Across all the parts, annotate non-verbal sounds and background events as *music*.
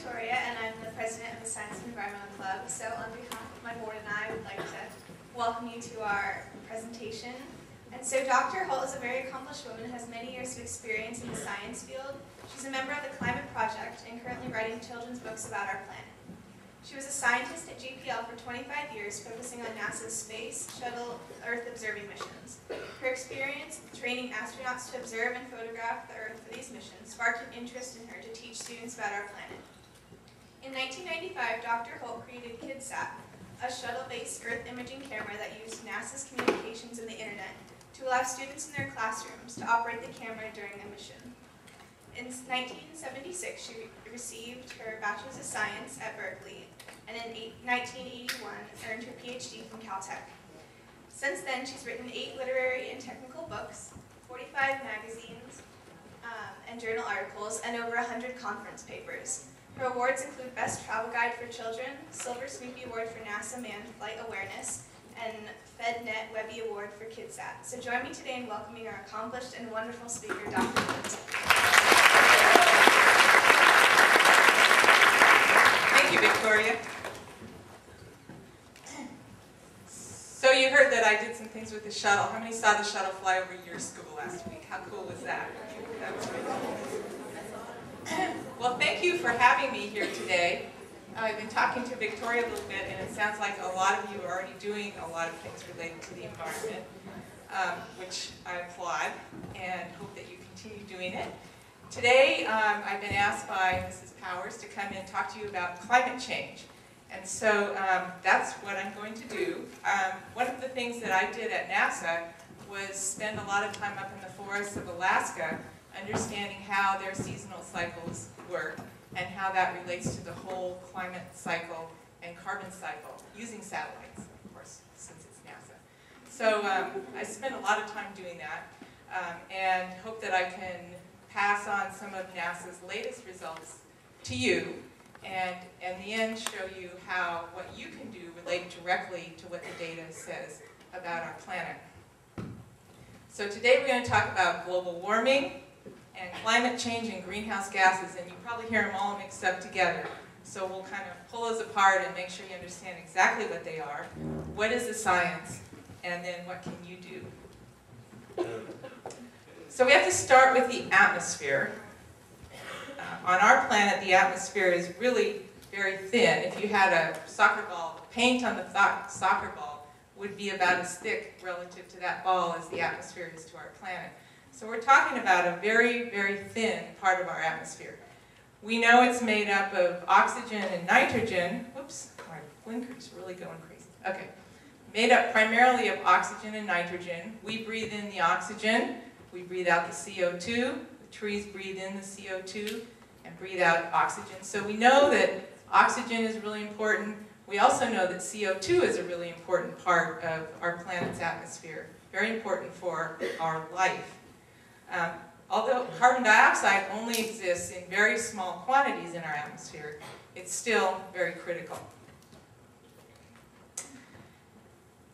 Victoria, and I'm the president of the Science and Environmental Club. So on behalf of my board and I, would like to welcome you to our presentation. And so Dr. Holt is a very accomplished woman and has many years of experience in the science field. She's a member of the Climate Project and currently writing children's books about our planet. She was a scientist at JPL for 25 years, focusing on NASA's Space Shuttle Earth observing missions. Her experience training astronauts to observe and photograph the Earth for these missions sparked an interest in her to teach students about our planet. In 1995, Dr. Holt created KidSat, a shuttle-based Earth imaging camera that used NASA's communications and the internet to allow students in their classrooms to operate the camera during a mission. In 1976, she received her Bachelor's of Science at Berkeley, and in 1981 earned her PhD from Caltech. Since then, she's written eight literary and technical books, 45 magazines um, and journal articles, and over 100 conference papers. Her awards include Best Travel Guide for Children, Silver Snoopy Award for NASA Manned Flight Awareness, and FedNet Webby Award for KidSat. So join me today in welcoming our accomplished and wonderful speaker, Dr. Holt. Thank you, Victoria. So you heard that I did some things with the shuttle. How many saw the shuttle fly over your school last week? How cool was that? That was pretty cool. Well, thank you for having me here today. I've been talking to Victoria a little bit, and it sounds like a lot of you are already doing a lot of things related to the environment, um, which I applaud and hope that you continue doing it. Today, um, I've been asked by Mrs. Powers to come and talk to you about climate change. And so um, that's what I'm going to do. Um, one of the things that I did at NASA was spend a lot of time up in the forests of Alaska understanding how their seasonal cycles work and how that relates to the whole climate cycle and carbon cycle using satellites, of course, since it's NASA. So um, I spent a lot of time doing that um, and hope that I can pass on some of NASA's latest results to you and in the end show you how what you can do relate directly to what the data says about our planet. So today we're going to talk about global warming and climate change and greenhouse gases, and you probably hear them all mixed up together. So we'll kind of pull those apart and make sure you understand exactly what they are, what is the science, and then what can you do. So we have to start with the atmosphere. Uh, on our planet, the atmosphere is really very thin. If you had a soccer ball, paint on the soccer ball would be about as thick relative to that ball as the atmosphere is to our planet. So we're talking about a very, very thin part of our atmosphere. We know it's made up of oxygen and nitrogen. Whoops, my blinker's really going crazy. Okay. Made up primarily of oxygen and nitrogen. We breathe in the oxygen. We breathe out the CO2. The trees breathe in the CO2 and breathe out oxygen. So we know that oxygen is really important. We also know that CO2 is a really important part of our planet's atmosphere. Very important for our life. Um, although carbon dioxide only exists in very small quantities in our atmosphere, it's still very critical.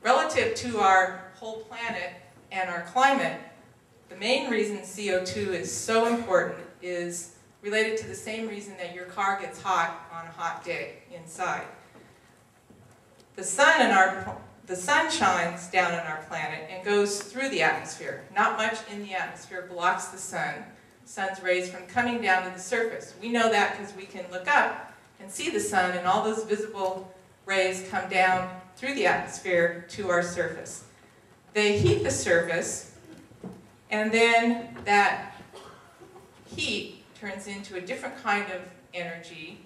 Relative to our whole planet and our climate, the main reason CO2 is so important is related to the same reason that your car gets hot on a hot day inside. The sun in our the sun shines down on our planet and goes through the atmosphere. Not much in the atmosphere blocks the sun, sun's rays from coming down to the surface. We know that because we can look up and see the sun and all those visible rays come down through the atmosphere to our surface. They heat the surface and then that heat turns into a different kind of energy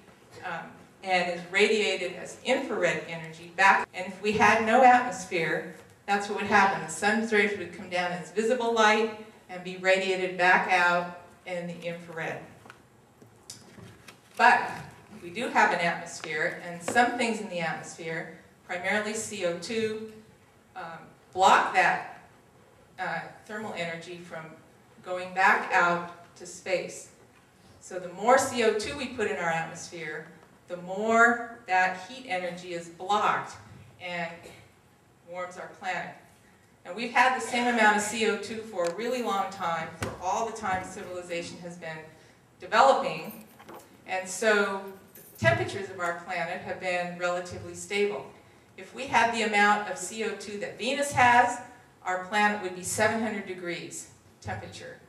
um, and is radiated as infrared energy back. And if we had no atmosphere, that's what would happen. The sun's rays would come down as visible light and be radiated back out in the infrared. But we do have an atmosphere, and some things in the atmosphere, primarily CO2, um, block that uh, thermal energy from going back out to space. So the more CO2 we put in our atmosphere, the more that heat energy is blocked and warms our planet. And we've had the same amount of CO2 for a really long time, for all the time civilization has been developing. And so the temperatures of our planet have been relatively stable. If we had the amount of CO2 that Venus has, our planet would be 700 degrees temperature.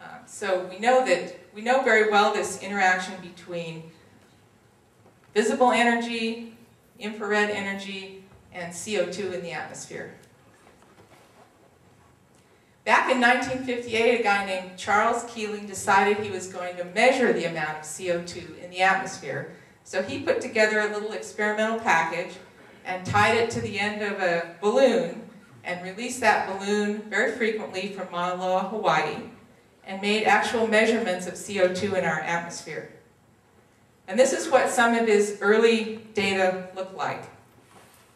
Uh, so we know that, we know very well this interaction between visible energy, infrared energy, and CO2 in the atmosphere. Back in 1958, a guy named Charles Keeling decided he was going to measure the amount of CO2 in the atmosphere. So he put together a little experimental package and tied it to the end of a balloon and released that balloon very frequently from Mauna Loa, Hawaii, and made actual measurements of CO2 in our atmosphere. And this is what some of his early data looked like.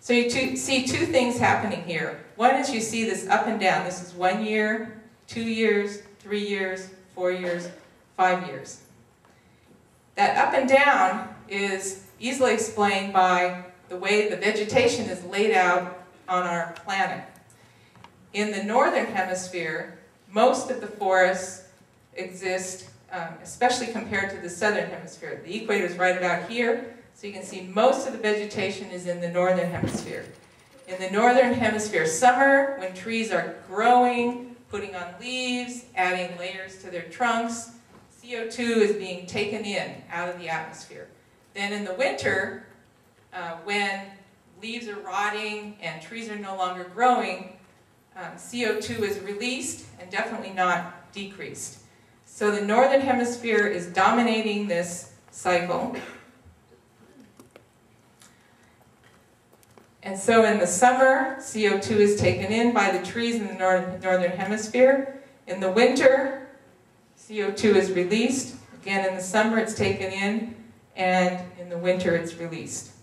So you see two things happening here. One is you see this up and down. This is one year, two years, three years, four years, five years. That up and down is easily explained by the way the vegetation is laid out on our planet. In the northern hemisphere, most of the forests exist, um, especially compared to the southern hemisphere. The equator is right about here, so you can see most of the vegetation is in the northern hemisphere. In the northern hemisphere, summer, when trees are growing, putting on leaves, adding layers to their trunks, CO2 is being taken in out of the atmosphere. Then in the winter, uh, when leaves are rotting and trees are no longer growing, um, CO2 is released and definitely not decreased. So the northern hemisphere is dominating this cycle. And so in the summer, CO2 is taken in by the trees in the northern, northern hemisphere. In the winter, CO2 is released. Again, in the summer, it's taken in, and in the winter, it's released.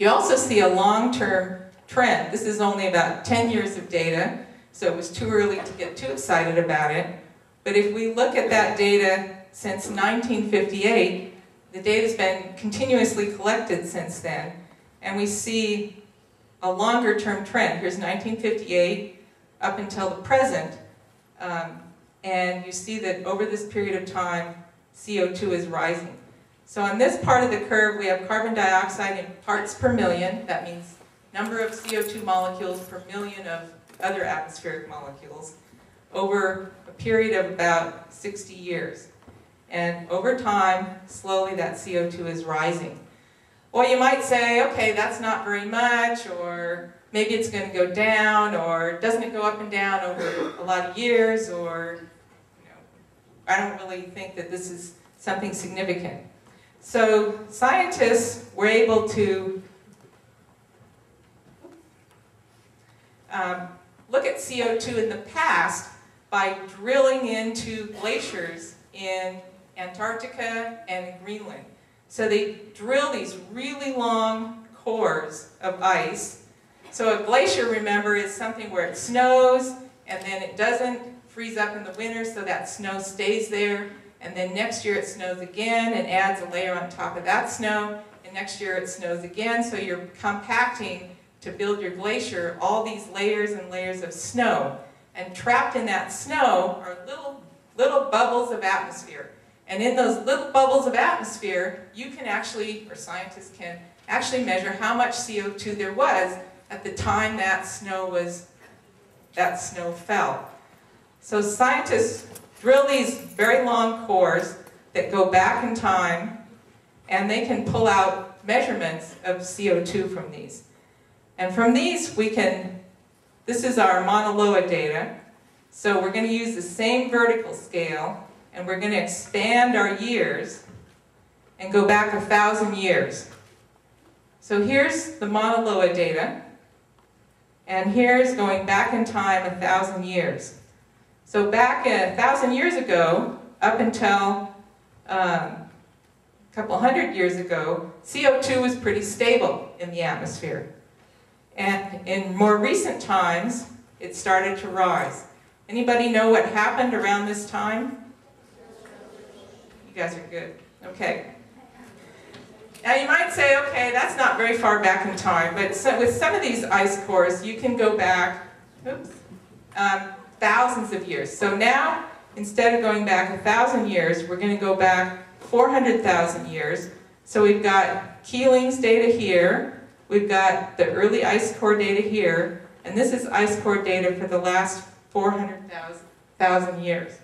You also see a long-term trend. This is only about 10 years of data, so it was too early to get too excited about it. But if we look at that data since 1958, the data's been continuously collected since then, and we see a longer term trend. Here's 1958 up until the present, um, and you see that over this period of time, CO2 is rising. So on this part of the curve, we have carbon dioxide in parts per million. That means number of CO2 molecules per million of other atmospheric molecules over period of about 60 years. And over time, slowly that CO2 is rising. Well, you might say, okay, that's not very much, or maybe it's going to go down, or doesn't it go up and down over a lot of years, or, you know, I don't really think that this is something significant. So scientists were able to um, look at CO2 in the past by drilling into glaciers in Antarctica and Greenland. So they drill these really long cores of ice. So a glacier, remember, is something where it snows and then it doesn't freeze up in the winter so that snow stays there. And then next year it snows again and adds a layer on top of that snow. And next year it snows again. So you're compacting to build your glacier all these layers and layers of snow. And trapped in that snow are little, little bubbles of atmosphere. And in those little bubbles of atmosphere, you can actually, or scientists can, actually measure how much CO2 there was at the time that snow was, that snow fell. So scientists drill these very long cores that go back in time, and they can pull out measurements of CO2 from these. And from these, we can, this is our Mauna Loa data. So we're going to use the same vertical scale and we're going to expand our years and go back a thousand years. So here's the Mauna Loa data, and here's going back in time a thousand years. So back a thousand years ago, up until um, a couple hundred years ago, CO2 was pretty stable in the atmosphere. And in more recent times, it started to rise. Anybody know what happened around this time? You guys are good. Okay. Now you might say, okay, that's not very far back in time, but so with some of these ice cores, you can go back oops, um, thousands of years. So now, instead of going back a thousand years, we're going to go back 400,000 years. So we've got Keeling's data here, we've got the early ice core data here, and this is ice core data for the last 400,000 years.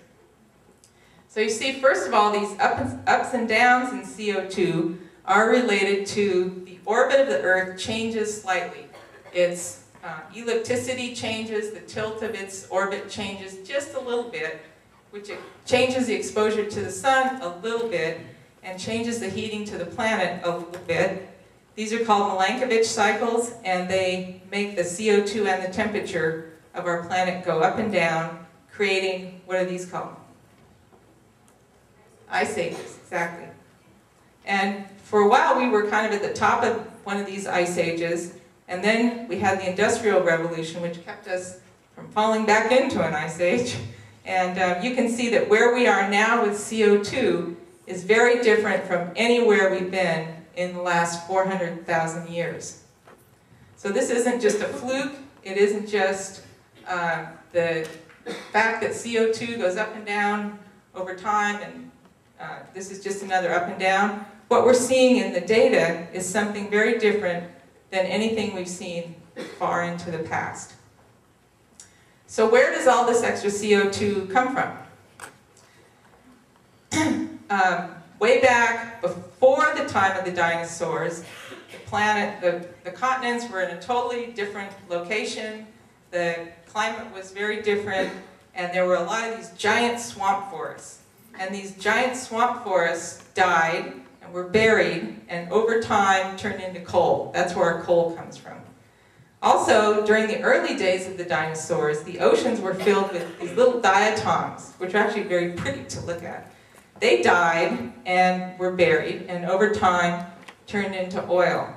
So you see, first of all, these ups and downs in CO2 are related to the orbit of the Earth changes slightly. Its uh, ellipticity changes, the tilt of its orbit changes just a little bit, which changes the exposure to the sun a little bit, and changes the heating to the planet a little bit. These are called Milankovitch cycles, and they make the CO2 and the temperature of our planet go up and down, creating, what are these called? Ice ages, exactly. And for a while we were kind of at the top of one of these ice ages, and then we had the Industrial Revolution, which kept us from falling back into an ice age. *laughs* And um, you can see that where we are now with CO2 is very different from anywhere we've been in the last 400,000 years. So this isn't just a fluke, it isn't just uh, the fact that CO2 goes up and down over time and uh, this is just another up and down. What we're seeing in the data is something very different than anything we've seen far into the past. So where does all this extra CO2 come from? *clears throat* um, way back before the time of the dinosaurs, the planet, the, the continents were in a totally different location, the climate was very different, and there were a lot of these giant swamp forests and these giant swamp forests died and were buried and over time turned into coal. That's where our coal comes from. Also, during the early days of the dinosaurs, the oceans were filled with these little diatoms, which are actually very pretty to look at. They died and were buried, and over time turned into oil.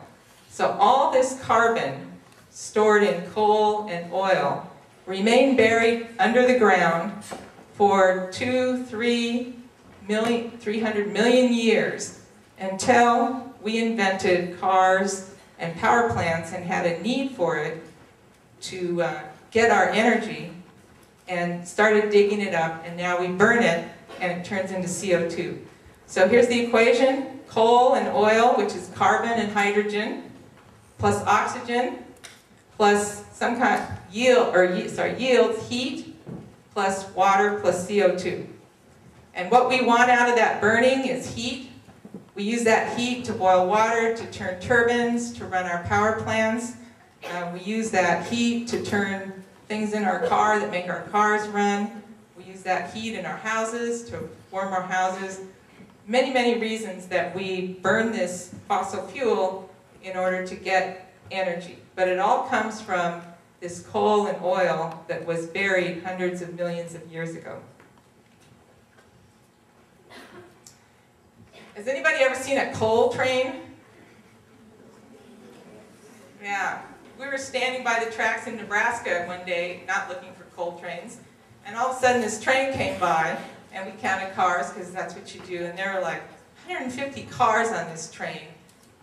So all this carbon stored in coal and oil remained buried under the ground for two, three million, 300 million years until we invented cars and power plants and had a need for it to uh, get our energy and started digging it up and now we burn it and it turns into CO2. So here's the equation, coal and oil, which is carbon and hydrogen, plus oxygen, plus some kind of yield, or sorry, yields, heat, plus water plus CO2. And what we want out of that burning is heat. We use that heat to boil water, to turn turbines, to run our power plants. Uh, we use that heat to turn things in our car that make our cars run. Use that heat in our houses to warm our houses. Many, many reasons that we burn this fossil fuel in order to get energy. But it all comes from this coal and oil that was buried hundreds of millions of years ago. Has anybody ever seen a coal train? Yeah. We were standing by the tracks in Nebraska one day, not looking for coal trains, and all of a sudden this train came by, and we counted cars, because that's what you do, and there were like 150 cars on this train,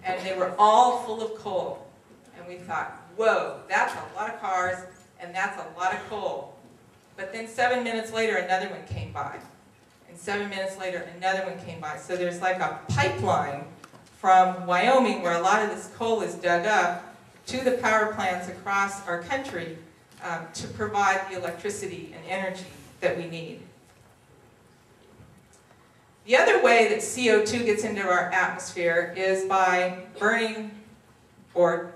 and they were all full of coal. And we thought, whoa, that's a lot of cars, and that's a lot of coal. But then seven minutes later, another one came by. And seven minutes later, another one came by. So there's like a pipeline from Wyoming, where a lot of this coal is dug up, to the power plants across our country um, to provide the electricity and energy that we need. The other way that CO2 gets into our atmosphere is by burning or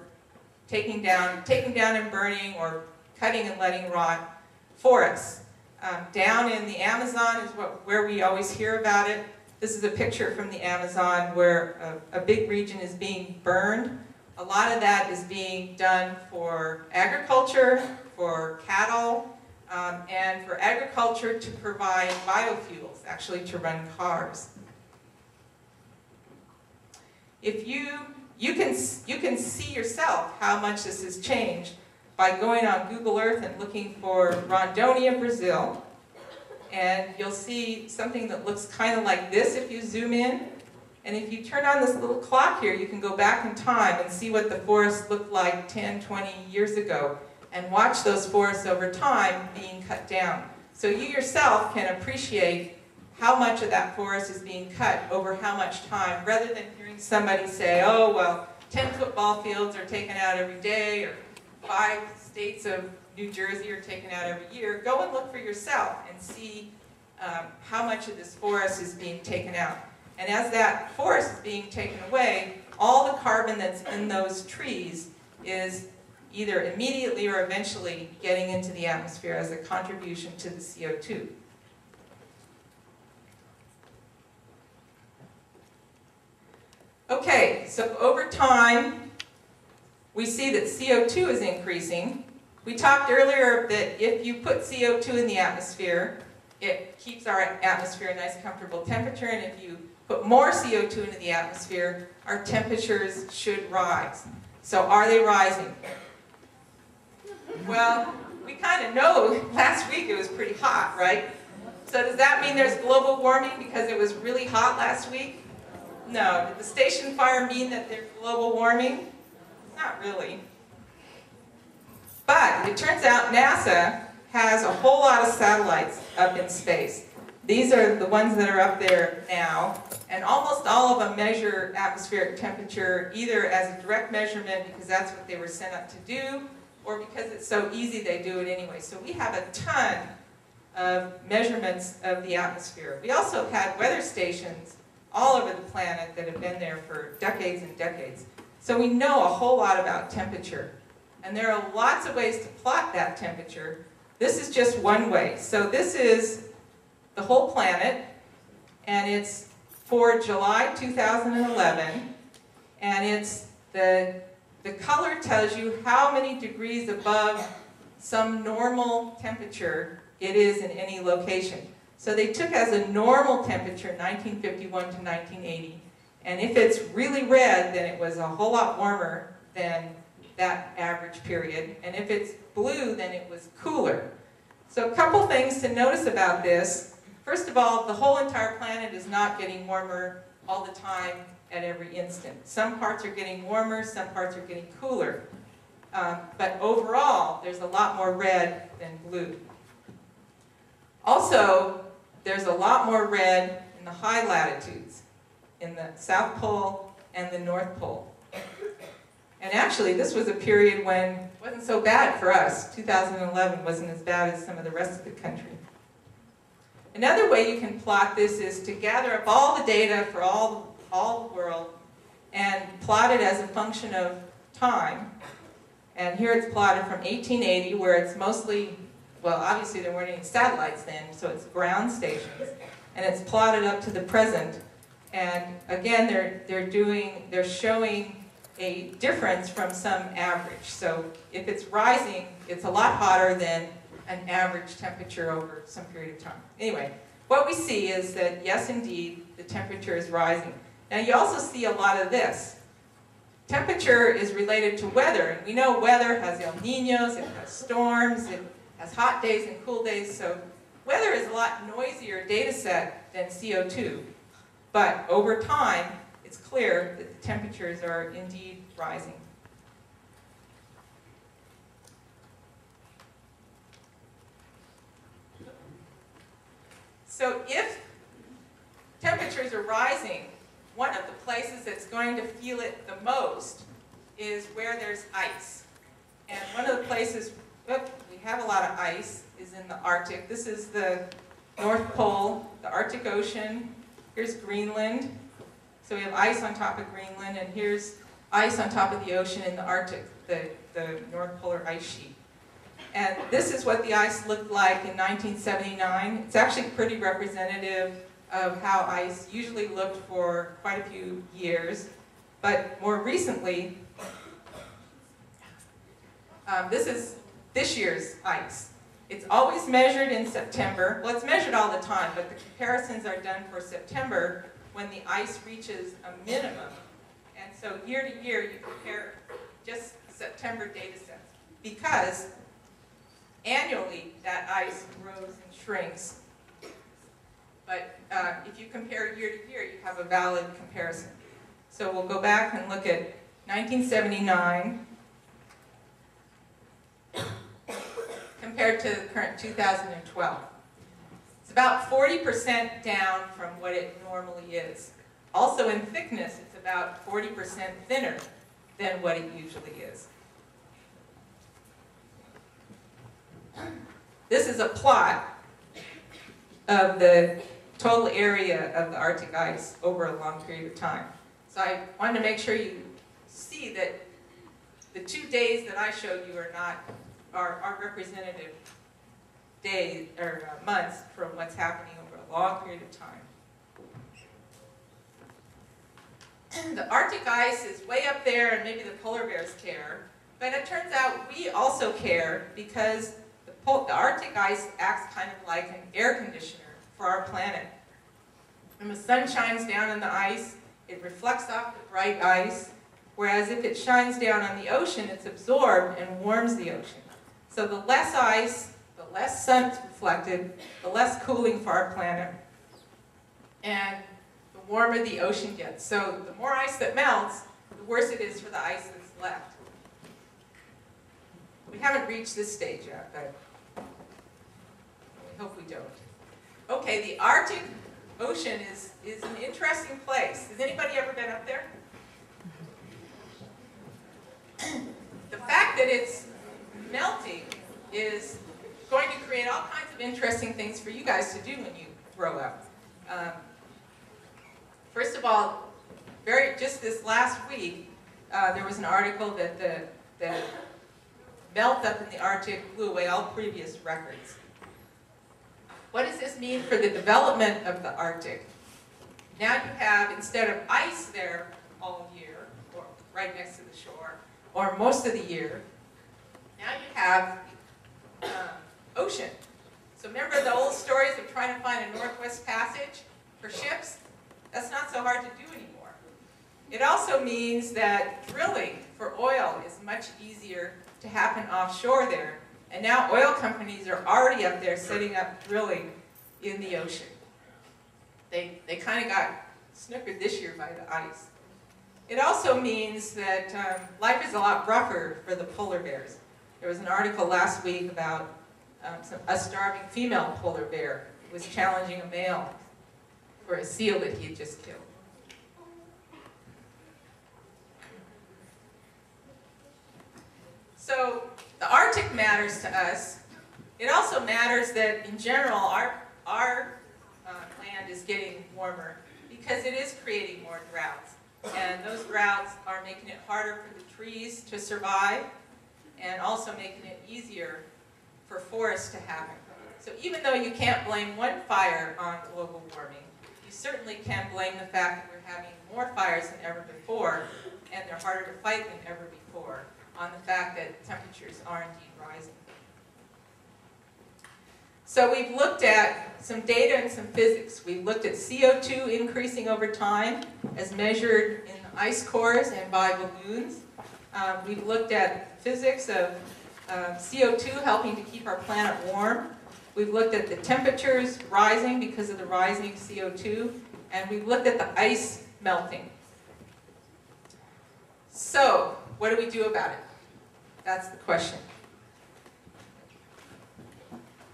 taking down, taking down and burning or cutting and letting rot forests. Um, down in the Amazon is what, where we always hear about it. This is a picture from the Amazon where a, a big region is being burned. A lot of that is being done for agriculture, for cattle, um, and for agriculture to provide biofuels, actually to run cars. If you you can, you can see yourself how much this has changed by going on Google Earth and looking for Rondônia, Brazil. And you'll see something that looks kind of like this if you zoom in. And if you turn on this little clock here, you can go back in time and see what the forest looked like 10, 20 years ago and watch those forests over time being cut down. So you yourself can appreciate how much of that forest is being cut over how much time, rather than hearing somebody say, oh, well, 10 football fields are taken out every day, or five states of New Jersey are taken out every year. Go and look for yourself and see um, how much of this forest is being taken out. And as that forest is being taken away, all the carbon that's in those trees is either immediately or eventually getting into the atmosphere as a contribution to the CO2. Okay, so over time, we see that CO2 is increasing. We talked earlier that if you put CO2 in the atmosphere, it keeps our atmosphere a nice comfortable temperature, and if you put more CO2 into the atmosphere, our temperatures should rise. So are they rising? Well, we kind of know last week it was pretty hot, right? So does that mean there's global warming because it was really hot last week? No. Did the station fire mean that there's global warming? Not really. But it turns out NASA has a whole lot of satellites up in space. These are the ones that are up there now, and almost all of them measure atmospheric temperature either as a direct measurement because that's what they were sent up to do, or because it's so easy they do it anyway. So we have a ton of measurements of the atmosphere. We also had weather stations all over the planet that have been there for decades and decades. So we know a whole lot about temperature. And there are lots of ways to plot that temperature. This is just one way. So this is the whole planet, and it's for July 2011, and it's the, the color tells you how many degrees above some normal temperature it is in any location. So they took as a normal temperature 1951 to 1980, and if it's really red, then it was a whole lot warmer than that average period, and if it's blue, then it was cooler. So a couple things to notice about this. First of all, the whole entire planet is not getting warmer all the time at every instant. Some parts are getting warmer, some parts are getting cooler. Um, but overall, there's a lot more red than blue. Also, there's a lot more red in the high latitudes, in the South Pole and the North Pole. And actually, this was a period when it wasn't so bad for us. 2011 wasn't as bad as some of the rest of the country. Another way you can plot this is to gather up all the data for all, all the world and plotted as a function of time. And here it's plotted from 1880, where it's mostly, well, obviously there weren't any satellites then, so it's ground stations. And it's plotted up to the present. And again, they're, they're doing, they're showing a difference from some average. So if it's rising, it's a lot hotter than an average temperature over some period of time. Anyway, what we see is that, yes, indeed, the temperature is rising. Now, you also see a lot of this. Temperature is related to weather, and we know weather has El Ninos, it has storms, it has hot days and cool days, so weather is a lot noisier data set than CO2. But over time, it's clear that the temperatures are indeed rising. So if temperatures are rising, one of the places that's going to feel it the most is where there's ice. And one of the places, oh, we have a lot of ice, is in the Arctic. This is the North Pole, the Arctic Ocean. Here's Greenland. So we have ice on top of Greenland, and here's ice on top of the ocean in the Arctic, the, the North Polar Ice Sheet. And this is what the ice looked like in 1979. It's actually pretty representative of how ice usually looked for quite a few years. But more recently, um, this is this year's ice. It's always measured in September. Well, it's measured all the time, but the comparisons are done for September when the ice reaches a minimum. And so year to year, you compare just September data sets. Because annually that ice grows and shrinks. But uh, if you compare year to year, you have a valid comparison. So we'll go back and look at 1979 compared to the current 2012. It's about 40% down from what it normally is. Also in thickness, it's about 40% thinner than what it usually is. This is a plot of the total area of the Arctic ice over a long period of time. So I wanted to make sure you see that the two days that I showed you are not, are, are representative days, or uh, months from what's happening over a long period of time. *clears throat* The Arctic ice is way up there and maybe the polar bears care, but it turns out we also care because the, the Arctic ice acts kind of like an air conditioner for our planet. When the sun shines down on the ice, it reflects off the bright ice, whereas if it shines down on the ocean, it's absorbed and warms the ocean. So the less ice, the less sun reflected, the less cooling for our planet, and the warmer the ocean gets. So the more ice that melts, the worse it is for the ice that's left. We haven't reached this stage yet, but we hope we don't. Okay, the Arctic Ocean is, is an interesting place. Has anybody ever been up there? The fact that it's melting is going to create all kinds of interesting things for you guys to do when you grow up. Um, first of all, very just this last week, uh, there was an article that the, the melt up in the Arctic blew away all previous records. What does this mean for the development of the Arctic? Now you have, instead of ice there all year, or right next to the shore, or most of the year, now you have um, ocean. So remember the old stories of trying to find a Northwest Passage for ships? That's not so hard to do anymore. It also means that drilling for oil is much easier to happen offshore there. And now oil companies are already up there setting up drilling in the ocean. They, they kind of got snookered this year by the ice. It also means that um, life is a lot rougher for the polar bears. There was an article last week about um, some, a starving female polar bear was challenging a male for a seal that he had just killed. So the Arctic matters to us. It also matters that in general our, our uh, land is getting warmer because it is creating more droughts. And those droughts are making it harder for the trees to survive and also making it easier for forests to happen. So even though you can't blame one fire on global warming, you certainly can blame the fact that we're having more fires than ever before and they're harder to fight than ever before on the fact that temperatures are indeed rising. So we've looked at some data and some physics. We've looked at CO2 increasing over time as measured in ice cores and by balloons. Um, we've looked at physics of uh, CO2 helping to keep our planet warm. We've looked at the temperatures rising because of the rising CO2. And we've looked at the ice melting. So, what do we do about it? That's the question.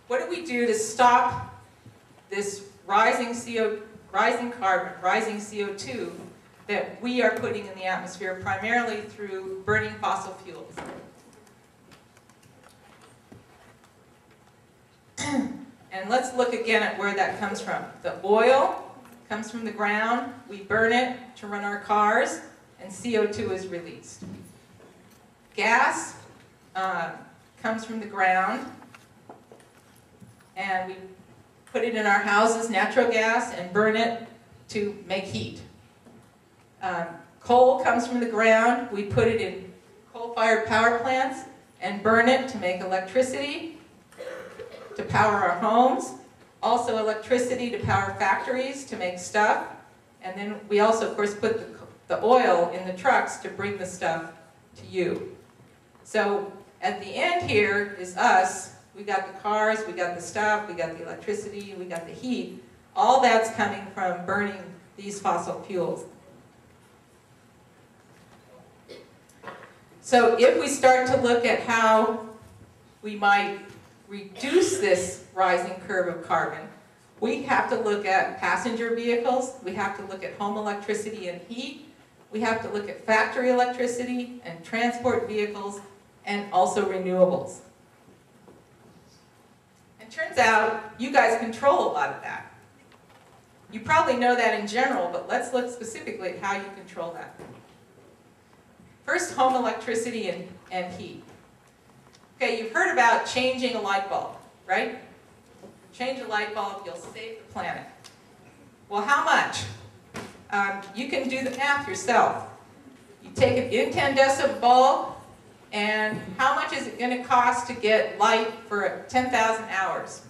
What do we do to stop this rising CO, rising carbon, rising CO2 that we are putting in the atmosphere primarily through burning fossil fuels? *clears throat* and let's look again at where that comes from. The oil comes from the ground, we burn it to run our cars, and CO2 is released. Gas uh, comes from the ground, and we put it in our houses, natural gas, and burn it to make heat. Um, coal comes from the ground. We put it in coal-fired power plants and burn it to make electricity, to power our homes. Also electricity to power factories to make stuff. And then we also, of course, put the, the oil in the trucks to bring the stuff to you. So at the end here is us. We got the cars, we got the stuff, we got the electricity, we got the heat. All that's coming from burning these fossil fuels. So if we start to look at how we might reduce this rising curve of carbon, We have to look at passenger vehicles, we have to look at home electricity and heat, we have to look at factory electricity and transport vehicles, and also renewables. And turns out, you guys control a lot of that. You probably know that in general, but let's look specifically at how you control that. First, home electricity and, and heat. Okay, you've heard about changing a light bulb, right? Change a light bulb, you'll save the planet. Well, how much? Um, you can do the math yourself. You take an incandescent bulb, and how much is it going to cost to get light for 10,000 hours?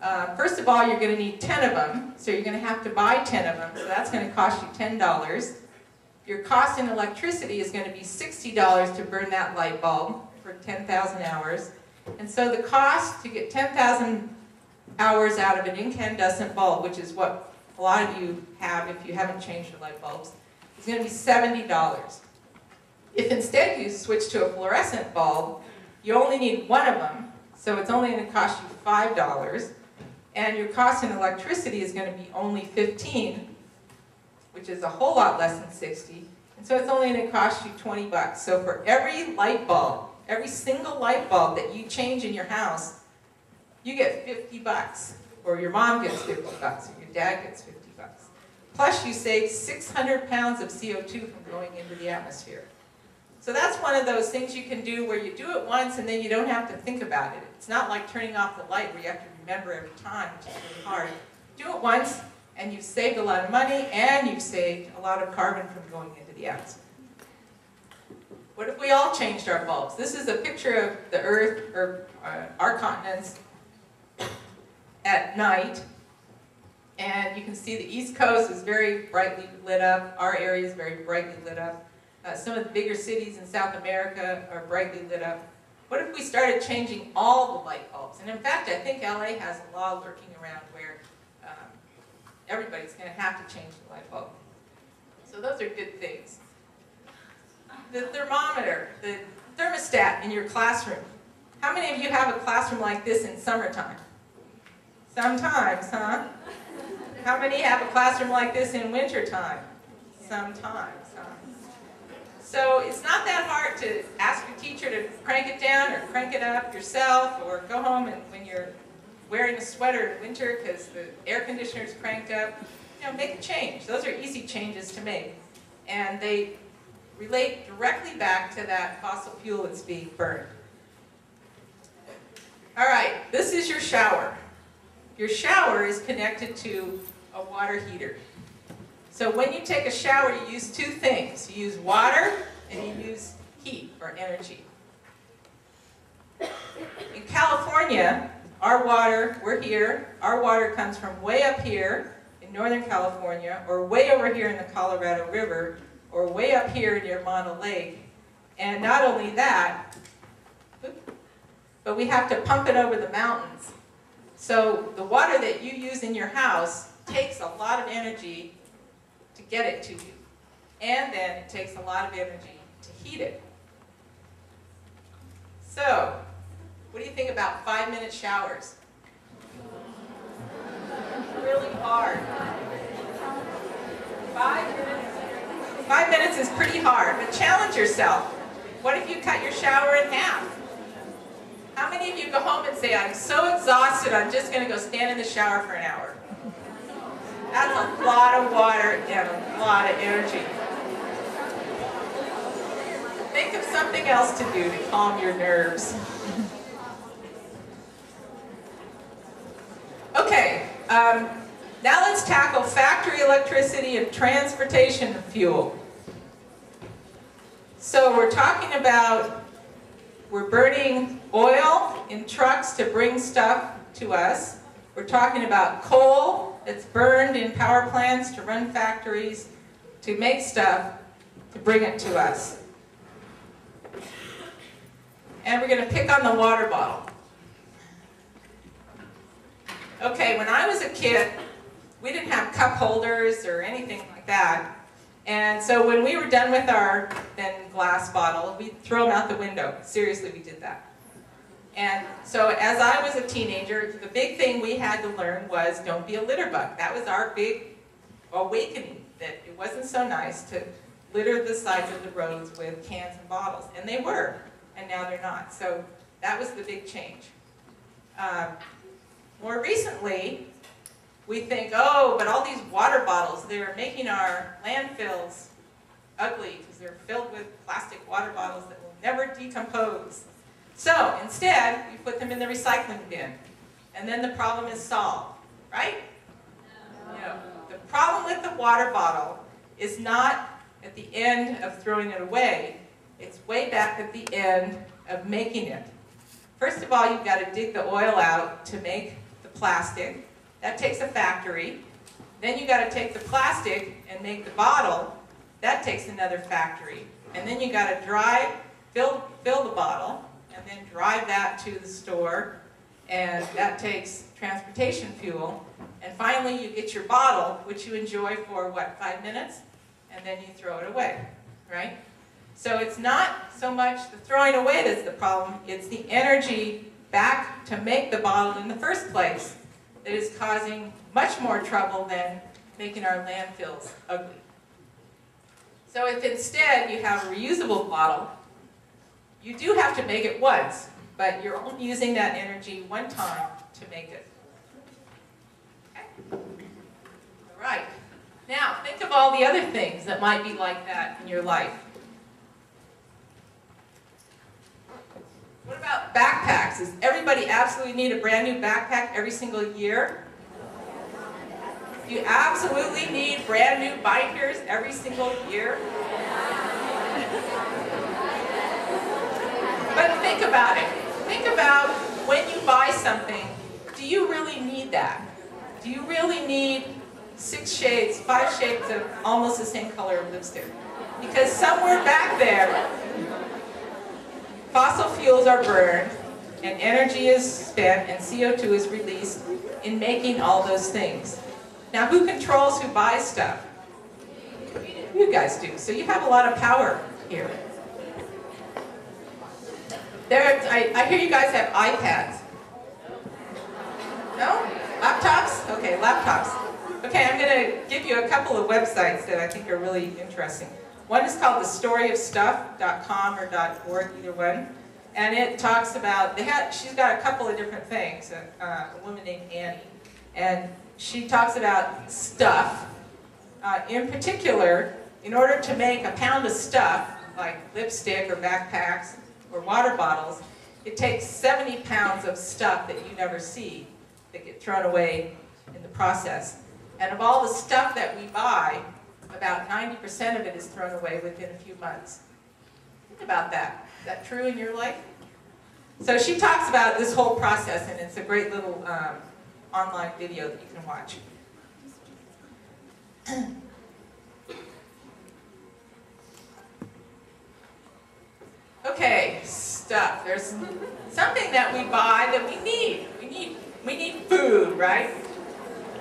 Uh, first of all, you're going to need 10 of them, so you're going to have to buy 10 of them, so that's going to cost you $10. Your cost in electricity is going to be $60 to burn that light bulb for 10,000 hours. And so the cost to get 10,000 hours out of an incandescent bulb, which is what a lot of you have if you haven't changed your light bulbs, is going to be $70. If instead you switch to a fluorescent bulb, you only need one of them, so it's only going to cost you $5, and your cost in electricity is going to be only 15, which is a whole lot less than 60, and so it's only going to cost you 20 bucks. So for every light bulb, every single light bulb that you change in your house, you get 50 bucks, or your mom gets 50 bucks, or your dad gets 50 bucks. Plus you save 600 pounds of CO2 from going into the atmosphere. So that's one of those things you can do where you do it once and then you don't have to think about it. It's not like turning off the light where you have to remember every time, which is really hard. Do it once and you've saved a lot of money and you've saved a lot of carbon from going into the atmosphere. What if we all changed our bulbs? This is a picture of the Earth, or uh, our continents, at night. And you can see the East Coast is very brightly lit up. Our area is very brightly lit up. Uh, some of the bigger cities in South America are brightly lit up. What if we started changing all the light bulbs? And in fact, I think LA has a law lurking around where um, everybody's going to have to change the light bulb. So those are good things. The thermometer, the thermostat in your classroom. How many of you have a classroom like this in summertime? Sometimes, huh? How many have a classroom like this in wintertime? Sometimes? So it's not that hard to ask your teacher to crank it down or crank it up yourself or go home and when you're wearing a sweater in winter because the air conditioner is cranked up, you know, make a change. Those are easy changes to make. And they relate directly back to that fossil fuel that's being burned. All right, this is your shower. Your shower is connected to a water heater. So when you take a shower, you use two things. You use water and you use heat or energy. In California, our water, we're here, our water comes from way up here in Northern California, or way over here in the Colorado River, or way up here near Mono Lake. And not only that, but we have to pump it over the mountains. So the water that you use in your house takes a lot of energy to get it to you. And then it takes a lot of energy to heat it. So, what do you think about five-minute showers? Really hard. Five minutes. Five minutes is pretty hard, but challenge yourself. What if you cut your shower in half? How many of you go home and say, I'm so exhausted, I'm just going to go stand in the shower for an hour? That's a lot of water and a lot of energy. Think of something else to do to calm your nerves. Okay, um, now let's tackle factory electricity and transportation fuel. So we're talking about, we're burning oil in trucks to bring stuff to us. We're talking about coal that's burned in power plants to run factories to make stuff to bring it to us. And we're going to pick on the water bottle. Okay, when I was a kid, we didn't have cup holders or anything like that. And so when we were done with our then glass bottle, we'd throw them out the window. Seriously, we did that. And so as I was a teenager, the big thing we had to learn was don't be a litter bug. That was our big awakening, that it wasn't so nice to litter the sides of the roads with cans and bottles. And they were, and now they're not. So that was the big change. Um, more recently, we think, oh, but all these water bottles, they're making our landfills ugly because they're filled with plastic water bottles that will never decompose. So instead, we put them in the recycling bin, and then the problem is solved, right? No. The problem with the water bottle is not at the end of throwing it away, it's way back at the end of making it. First of all, you've got to dig the oil out to make the plastic. That takes a factory. Then you've got to take the plastic and make the bottle. That takes another factory. And then you've got to dry, fill, fill the bottle and then drive that to the store, and that takes transportation fuel. And finally, you get your bottle, which you enjoy for, what, five minutes? And then you throw it away, right? So it's not so much the throwing away that's the problem, it's the energy back to make the bottle in the first place that is causing much more trouble than making our landfills ugly. So if instead you have a reusable bottle, you do have to make it once, but you're only using that energy one time to make it. Okay? All right. Now, think of all the other things that might be like that in your life. What about backpacks? Does everybody absolutely need a brand new backpack every single year? You absolutely need brand new bikers every single year? But think about it. Think about when you buy something, do you really need that? Do you really need six shades, five shades of almost the same color of lipstick? Because somewhere back there, fossil fuels are burned, and energy is spent, and CO2 is released in making all those things. Now, who controls who buys stuff? You guys do. So you have a lot of power here. There, I, I hear you guys have iPads. No? Laptops? Okay, laptops. Okay, I'm going to give you a couple of websites that I think are really interesting. One is called thestoryofstuff.com or .org, either one. And it talks about, they had, she's got a couple of different things, uh, a woman named Annie. And she talks about stuff. Uh, in particular, in order to make a pound of stuff, like lipstick or backpacks, or water bottles, it takes 70 pounds of stuff that you never see that get thrown away in the process. And of all the stuff that we buy, about 90% of it is thrown away within a few months. Think about that. Is that true in your life? So she talks about this whole process, and it's a great little um, online video that you can watch. *clears throat* Okay, stuff. There's something that we buy that we need. We need, we need food, right?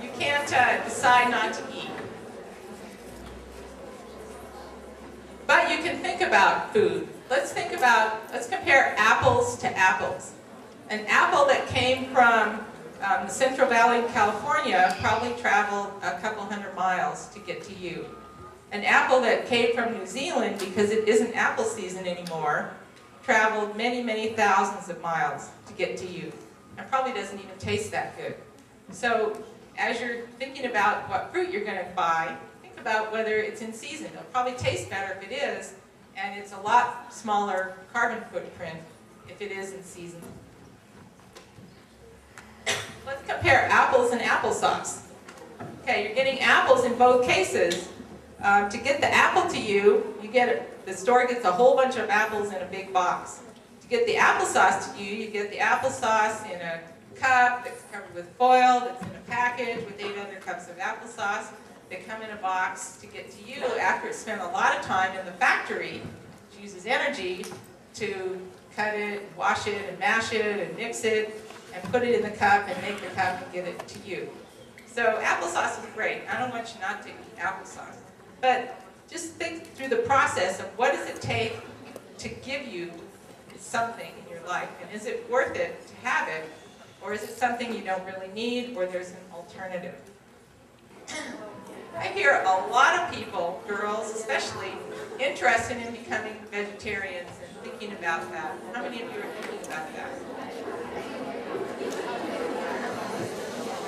You can't uh, decide not to eat. But you can think about food. Let's think about, let's compare apples to apples. An apple that came from um, the Central Valley of California probably traveled a couple hundred miles to get to you an apple that came from New Zealand, because it isn't apple season anymore, traveled many, many thousands of miles to get to you. And probably doesn't even taste that good. So as you're thinking about what fruit you're going to buy, think about whether it's in season. It'll probably taste better if it is, and it's a lot smaller carbon footprint if it is in season. Let's compare apples and applesauce. Okay, you're getting apples in both cases, um, to get the apple to you, you get it, the store gets a whole bunch of apples in a big box. To get the applesauce to you, you get the applesauce in a cup that's covered with foil, that's in a package with eight other cups of applesauce. They come in a box to get to you after it's spent a lot of time in the factory, which uses energy to cut it, wash it, and mash it, and mix it, and put it in the cup, and make the cup, and get it to you. So applesauce is great. I don't want you not to eat applesauce. But just think through the process of what does it take to give you something in your life, and is it worth it to have it, or is it something you don't really need, or there's an alternative? I hear a lot of people, girls especially, interested in becoming vegetarians and thinking about that. How many of you are thinking about that?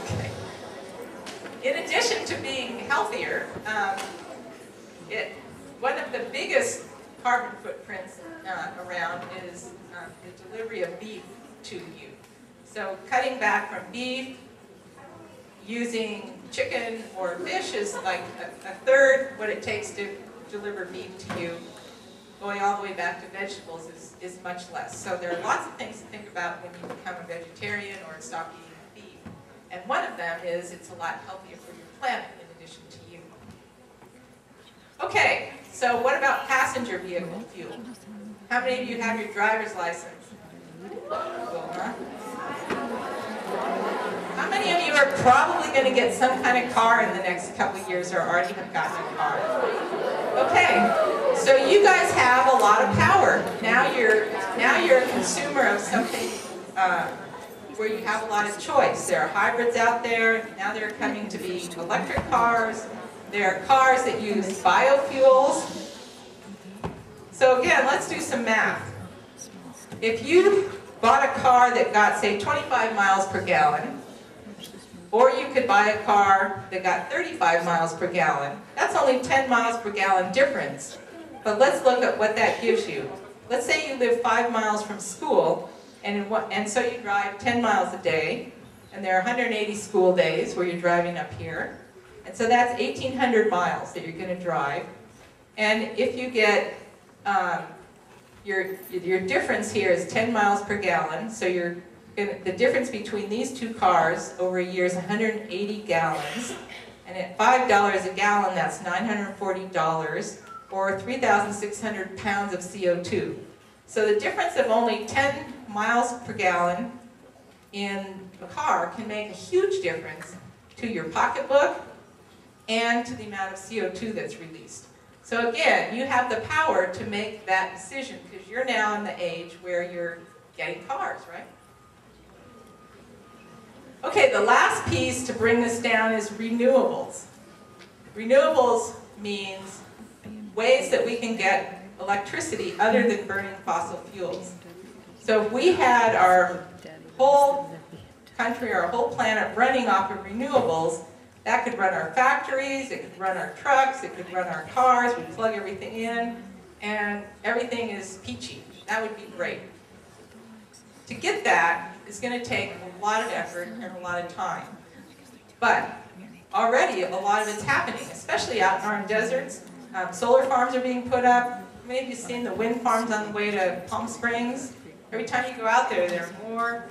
Okay. In addition to being healthier, um, it, one of the biggest carbon footprints uh, around is uh, the delivery of beef to you. So cutting back from beef, using chicken or fish is like a, a third what it takes to deliver beef to you. Going all the way back to vegetables is, is much less. So there are lots of things to think about when you become a vegetarian or stop eating beef. And one of them is it's a lot healthier for your planet in addition to. Okay, so what about passenger vehicle fuel? How many of you have your driver's license? How many of you are probably going to get some kind of car in the next couple of years or already have gotten a car? Okay, so you guys have a lot of power. Now you're, now you're a consumer of something uh, where you have a lot of choice. There are hybrids out there. Now they're coming to be electric cars. There are cars that use biofuels. So again, let's do some math. If you bought a car that got, say, 25 miles per gallon, or you could buy a car that got 35 miles per gallon. That's only 10 miles per gallon difference. But let's look at what that gives you. Let's say you live five miles from school, and, and so you drive 10 miles a day, and there are 180 school days where you're driving up here. And so that's 1,800 miles that you're going to drive. And if you get, um, your, your difference here is 10 miles per gallon, so you're the difference between these two cars over a year is 180 gallons. And at $5 a gallon, that's $940 or 3,600 pounds of CO2. So the difference of only 10 miles per gallon in a car can make a huge difference to your pocketbook and to the amount of CO2 that's released. So again, you have the power to make that decision because you're now in the age where you're getting cars, right? Okay, the last piece to bring this down is renewables. Renewables means ways that we can get electricity other than burning fossil fuels. So if we had our whole country, our whole planet running off of renewables, that could run our factories, it could run our trucks, it could run our cars, we plug everything in, and everything is peachy. That would be great. To get that is going to take a lot of effort and a lot of time. But already a lot of it's happening, especially out in our deserts. Um, solar farms are being put up. Many of you seen the wind farms on the way to Palm Springs? Every time you go out there, there are more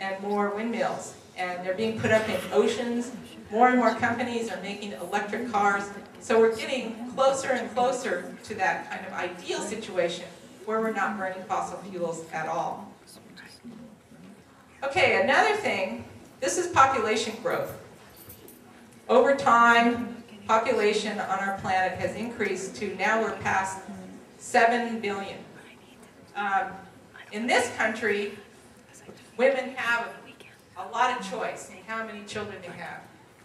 and more windmills. And they're being put up in oceans. More and more companies are making electric cars. So we're getting closer and closer to that kind of ideal situation where we're not burning fossil fuels at all. Okay, another thing, this is population growth. Over time, population on our planet has increased to now we're past 7 billion. Um, in this country, women have a lot of choice in how many children they have.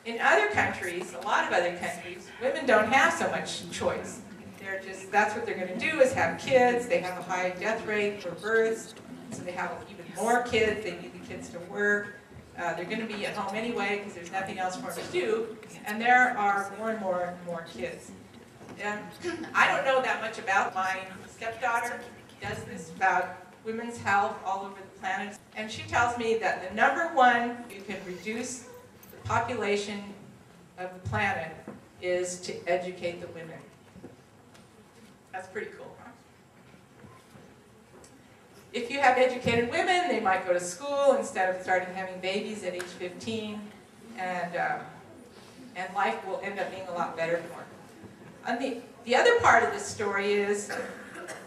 In other countries, a lot of other countries, women don't have so much choice. They're just, that's what they're going to do is have kids. They have a high death rate for births, so they have even more kids. They need the kids to work. Uh, they're going to be at home anyway because there's nothing else for them to do. And there are more and more and more kids. And *clears throat* I don't know that much about my stepdaughter does this about women's health all over the planet. And she tells me that the number one you can reduce population of the planet is to educate the women. That's pretty cool. If you have educated women, they might go to school instead of starting having babies at age 15, and, um, and life will end up being a lot better for them. And the, the other part of this story is,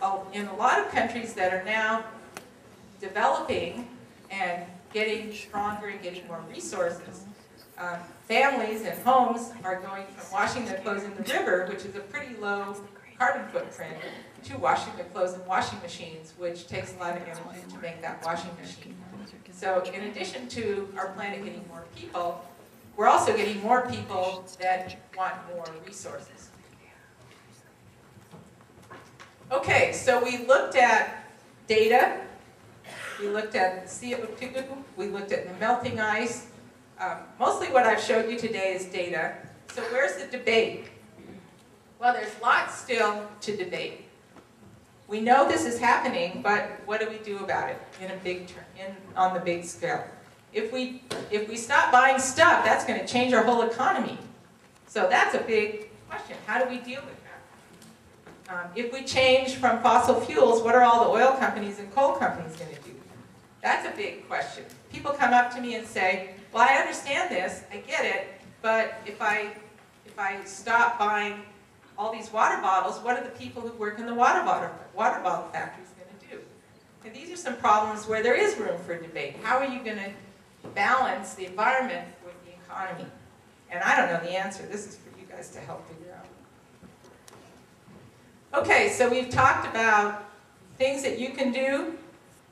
uh, in a lot of countries that are now developing and getting stronger and getting more resources, um, families and homes are going from washing their clothes in the river, which is a pretty low carbon footprint to washing their clothes in washing machines, which takes a lot of energy to make that washing machine. So in addition to our planet getting more people, we're also getting more people that want more resources. Okay, so we looked at data, we looked at CO2, we looked at the melting ice. Um, mostly what I've showed you today is data. So where's the debate? Well, there's lots still to debate. We know this is happening, but what do we do about it in a big in, on the big scale? If we, if we stop buying stuff, that's going to change our whole economy. So that's a big question. How do we deal with that? Um, if we change from fossil fuels, what are all the oil companies and coal companies going to do? That's a big question. People come up to me and say, well, I understand this, I get it, but if I, if I stop buying all these water bottles, what are the people who work in the water bottle, water bottle factories going to do? And these are some problems where there is room for debate. How are you going to balance the environment with the economy? And I don't know the answer. This is for you guys to help figure out. Okay, so we've talked about things that you can do.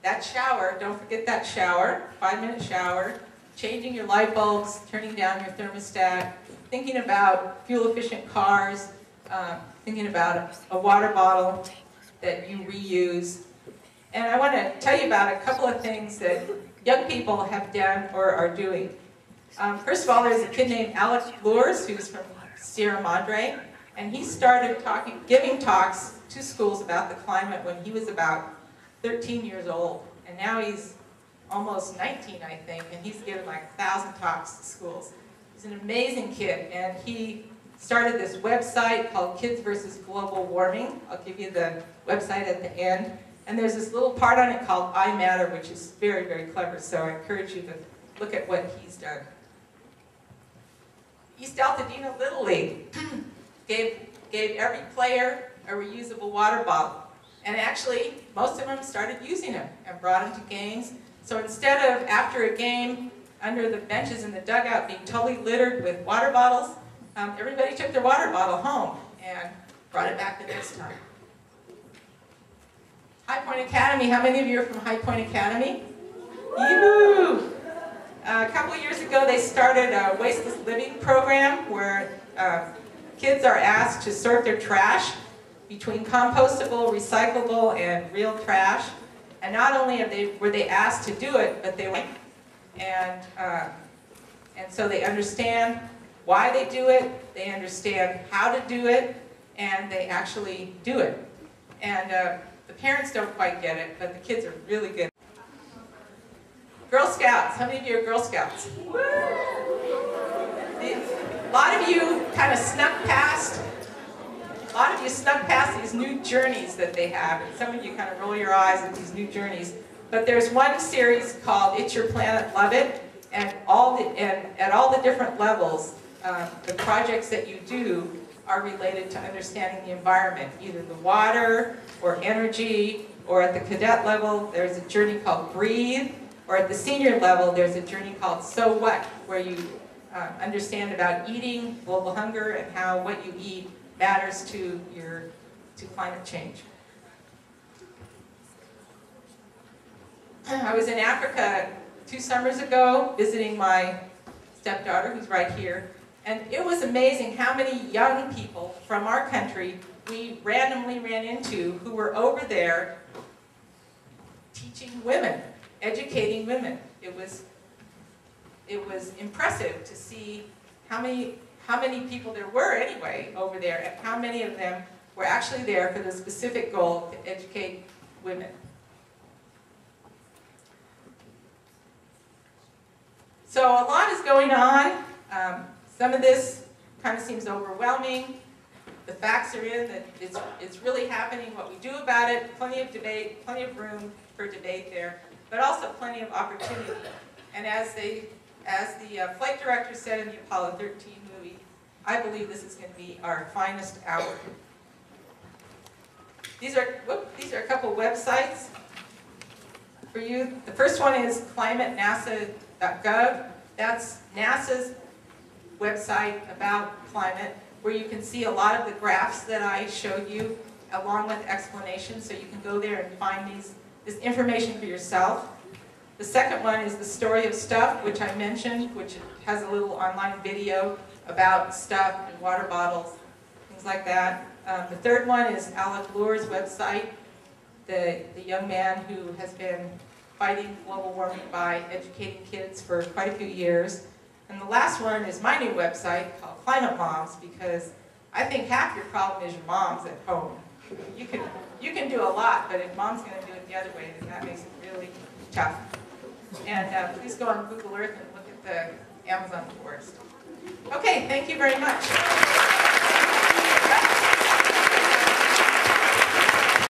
That shower, don't forget that shower, five minute shower, changing your light bulbs, turning down your thermostat, thinking about fuel efficient cars, uh, thinking about a water bottle that you reuse. And I want to tell you about a couple of things that young people have done or are doing. Um, first of all, there's a kid named Alex Loorz who's from Sierra Madre, and he started talking, giving talks to schools about the climate when he was about 13 years old. And now he's almost 19, I think, and he's given like a thousand talks to schools. He's an amazing kid, and he started this website called Kids versus Global Warming. I'll give you the website at the end. And there's this little part on it called iMatter, which is very, very clever, so I encourage you to look at what he's done. East Altadena Little League *clears throat* gave, gave every player a reusable water bottle. And actually, most of them started using them and brought them to games. So instead of, after a game, under the benches in the dugout being totally littered with water bottles, um, everybody took their water bottle home and brought it back the next time. High Point Academy, how many of you are from High Point Academy? Uh, a couple years ago, they started a wasteless living program where uh, kids are asked to sort their trash between compostable, recyclable, and real trash. And not only they, were they asked to do it, but they went and, uh, and so they understand why they do it, they understand how to do it, and they actually do it. And uh, the parents don't quite get it, but the kids are really good. Girl Scouts, how many of you are Girl Scouts? A lot of you kind of snuck past lot of you snuck past these new journeys that they have, and some of you kind of roll your eyes at these new journeys. But there's one series called It's Your Planet, Love It, and all the and at all the different levels, um, the projects that you do are related to understanding the environment, either the water or energy, or at the cadet level, there's a journey called Breathe, or at the senior level, there's a journey called So What, where you um, understand about eating, global hunger, and how what you eat matters to your to climate change. I was in Africa two summers ago visiting my stepdaughter who's right here and it was amazing how many young people from our country we randomly ran into who were over there teaching women, educating women. It was it was impressive to see how many how many people there were anyway over there, and how many of them were actually there for the specific goal to educate women. So a lot is going on. Um, some of this kind of seems overwhelming. The facts are in that it's, it's really happening, what we do about it, plenty of debate, plenty of room for debate there, but also plenty of opportunity. And as, they, as the uh, flight director said in the Apollo 13 movie, I believe this is going to be our finest hour. These are, whoop, these are a couple websites for you. The first one is climatenasa.gov. That's NASA's website about climate, where you can see a lot of the graphs that I showed you, along with explanations, so you can go there and find these, this information for yourself. The second one is the story of stuff, which I mentioned, which has a little online video about stuff and water bottles, things like that. Um, the third one is Alec Loorz's website, the, the young man who has been fighting global warming by educating kids for quite a few years. And the last one is my new website called Climate Moms, because I think half your problem is your moms at home. You can, you can do a lot, but if mom's gonna do it the other way, then that makes it really tough. And uh, please go on Google Earth and look at the Amazon forest. Okay, thank you very much.